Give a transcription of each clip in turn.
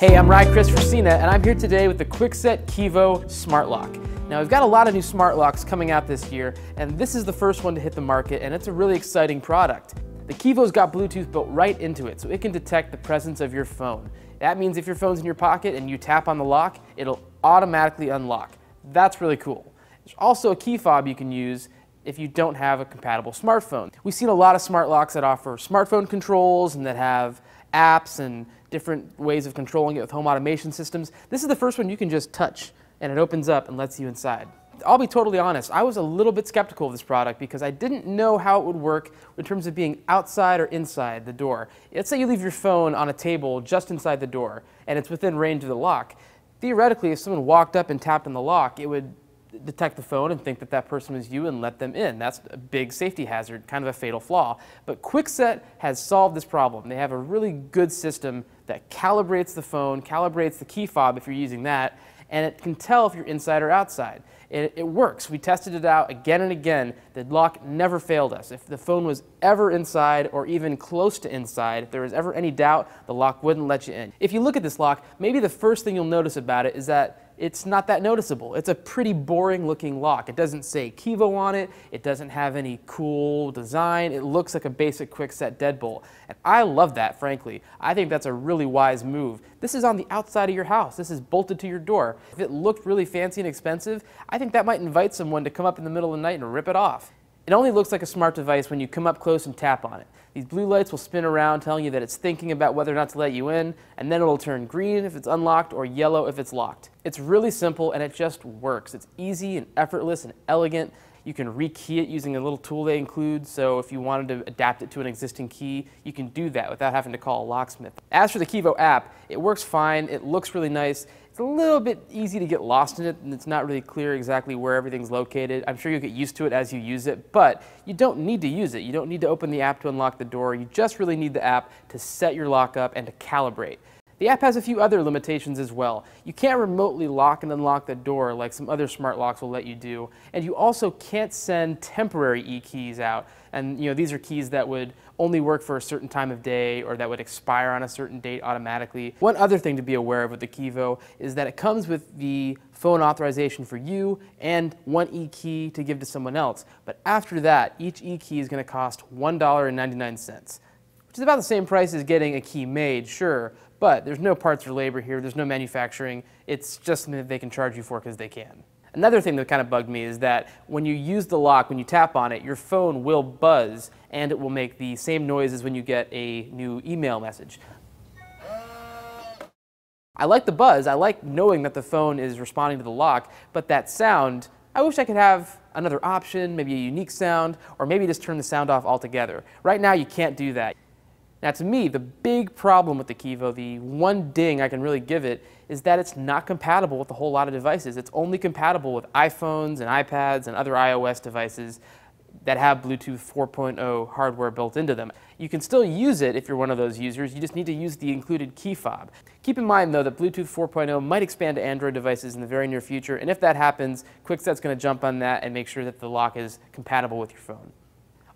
Hey, I'm Ryan Crist CNET, and I'm here today with the Kwikset Kevo Smart Lock. Now, we've got a lot of new smart locks coming out this year, and this is the first one to hit the market, and it's a really exciting product. The Kevo's got Bluetooth built right into it, so it can detect the presence of your phone. That means if your phone's in your pocket and you tap on the lock, it'll automatically unlock. That's really cool. There's also a key fob you can use if you don't have a compatible smartphone. We've seen a lot of smart locks that offer smartphone controls and that have apps and different ways of controlling it with home automation systems. This is the first one you can just touch and it opens up and lets you inside. I'll be totally honest, I was a little bit skeptical of this product because I didn't know how it would work in terms of being outside or inside the door. Let's say you leave your phone on a table just inside the door and it's within range of the lock. Theoretically, if someone walked up and tapped on the lock, it would detect the phone and think that that person was you and let them in. That's a big safety hazard, kind of a fatal flaw. But Kwikset has solved this problem. They have a really good system that calibrates the phone, calibrates the key fob if you're using that, and it can tell if you're inside or outside. It, it, works. We tested it out again and again. The lock never failed us. If the phone was ever inside or even close to inside, if there was ever any doubt, the lock wouldn't let you in. If you look at this lock, maybe the first thing you'll notice about it is that it's not that noticeable. It's a pretty boring looking lock. It doesn't say Kevo on it. It doesn't have any cool design. It looks like a basic Kwikset deadbolt. And I love that, frankly. I think that's a really wise move. This is on the outside of your house. This is bolted to your door. If it looked really fancy and expensive, I think that might invite someone to come up in the middle of the night and rip it off. It only looks like a smart device when you come up close and tap on it. These blue lights will spin around telling you that it's thinking about whether or not to let you in, and then it'll turn green if it's unlocked or yellow if it's locked. It's really simple and it just works. It's easy and effortless and elegant. You can rekey it using a little tool they include, so if you wanted to adapt it to an existing key, you can do that without having to call a locksmith. As for the Kevo app, it works fine, it looks really nice. It's a little bit easy to get lost in it, and it's not really clear exactly where everything's located. I'm sure you'll get used to it as you use it, but you don't need to use it. You don't need to open the app to unlock the door. You just really need the app to set your lock up and to calibrate. The app has a few other limitations as well. You can't remotely lock and unlock the door like some other smart locks will let you do, and you also can't send temporary e-keys out. And you know, these are keys that would only work for a certain time of day or that would expire on a certain date automatically. One other thing to be aware of with the Kevo is that it comes with the phone authorization for you and one e-key to give to someone else. But after that, each e-key is going to cost $1.99 which is about the same price as getting a key made, sure, but there's no parts or labor here, there's no manufacturing, it's just something that they can charge you for because they can. Another thing that kind of bugged me is that when you use the lock, when you tap on it, your phone will buzz and it will make the same noise as when you get a new email message. I like the buzz, I like knowing that the phone is responding to the lock, but that sound, I wish I could have another option, maybe a unique sound, or maybe just turn the sound off altogether. Right now you can't do that. Now to me, the big problem with the Kevo, the one ding I can really give it, is that it's not compatible with a whole lot of devices. It's only compatible with iPhones and iPads and other iOS devices that have Bluetooth 4.0 hardware built into them. You can still use it if you're one of those users, you just need to use the included key fob. Keep in mind though that Bluetooth 4.0 might expand to Android devices in the very near future, and if that happens, Kwikset's going to jump on that and make sure that the lock is compatible with your phone.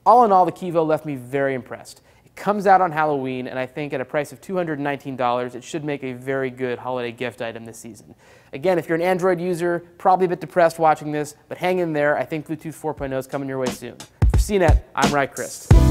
All in all, the Kevo left me very impressed comes out on Halloween, and I think at a price of $219, it should make a very good holiday gift item this season. Again, if you're an Android user, probably a bit depressed watching this, but hang in there. I think Bluetooth 4.0 is coming your way soon. For CNET, I'm Ryan Crist.